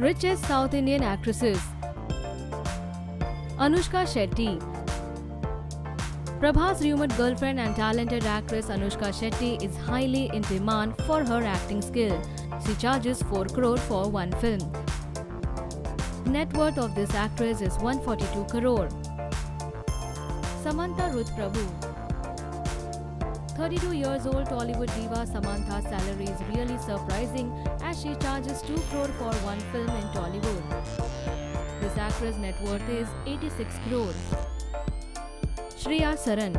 Richest South Indian actresses Anushka Shetty Prabhas rumored girlfriend and talented actress Anushka Shetty is highly in demand for her acting skill. She charges 4 crore for one film. Net worth of this actress is 142 crore. Samantha Ruth Prabhu 32 years old Tollywood diva Samantha's salary is really surprising as she charges 2 crore for one film in Tollywood. This actress' net worth is 86 crore. Shriya Saran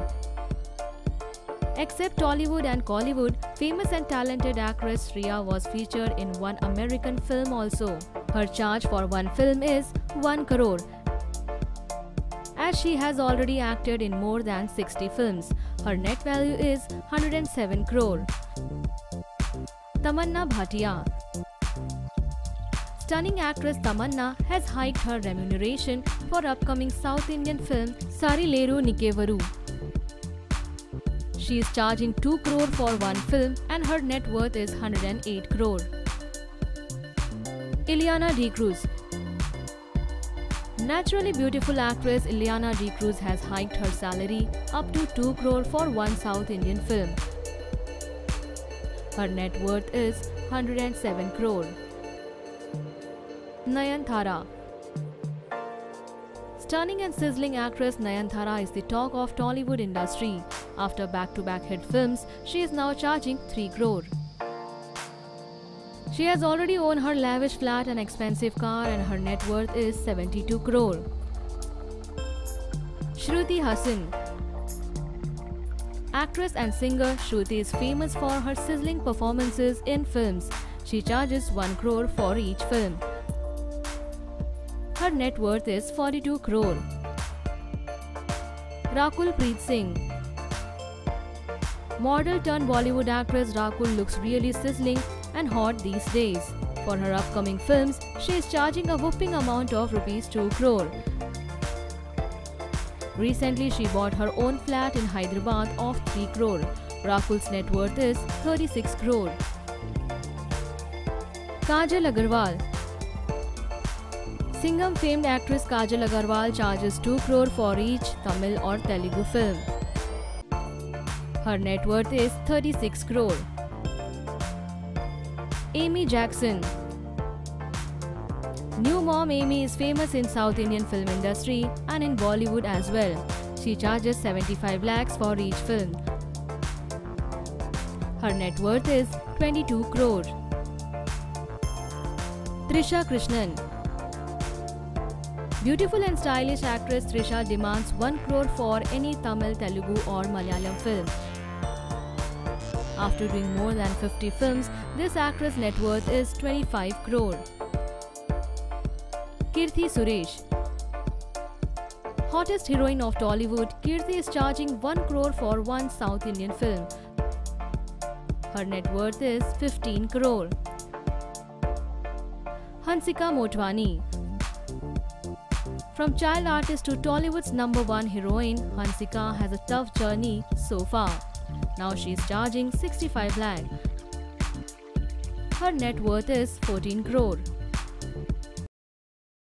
Except Tollywood and Kollywood, famous and talented actress Shreya was featured in one American film also. Her charge for one film is 1 crore as she has already acted in more than 60 films. Her net value is 107 crore. Tamanna Bhatia Stunning actress Tamanna has hiked her remuneration for upcoming South Indian film Sarileru Neekevvaru. She is charging 2 crore for one film and her net worth is 108 crore. Ileana D'Cruz Naturally beautiful actress Ileana Cruz has hiked her salary up to 2 crore for one South Indian film. Her net worth is 107 crore. Nayanthara Stunning and sizzling actress Nayanthara is the talk of Tollywood industry. After back-to-back hit films, she is now charging 3 crore. She has already owned her lavish flat and expensive car and her net worth is 72 crore. Shruti Hassan Actress and singer Shruti is famous for her sizzling performances in films. She charges 1 crore for each film. Her net worth is 42 crore. Rakul Preet Singh Model turned Bollywood actress Rakul looks really sizzling and hot these days. For her upcoming films, she is charging a whopping amount of rupees 2 crore. Recently, she bought her own flat in Hyderabad of 3 crore. Rakul's net worth is 36 crore. Kajal Agarwal Singham famed actress Kajal Agarwal charges 2 crore for each Tamil or Telugu film. Her net worth is 36 crore. Amy Jackson New mom Amy is famous in South Indian film industry and in Bollywood as well. She charges 75 lakhs for each film. Her net worth is 22 crore. Trisha Krishnan Beautiful and stylish actress Trisha demands 1 crore for any Tamil, Telugu or Malayalam film. After doing more than 50 films, this actress' net worth is 25 crore. Keerthi Suresh Hottest heroine of Tollywood, Kirti is charging 1 crore for one South Indian film. Her net worth is 15 crore. Hansika Motwani From child artist to Tollywood's number one heroine, Hansika has a tough journey so far. Now she is charging 65 lakh. Her net worth is 14 crore.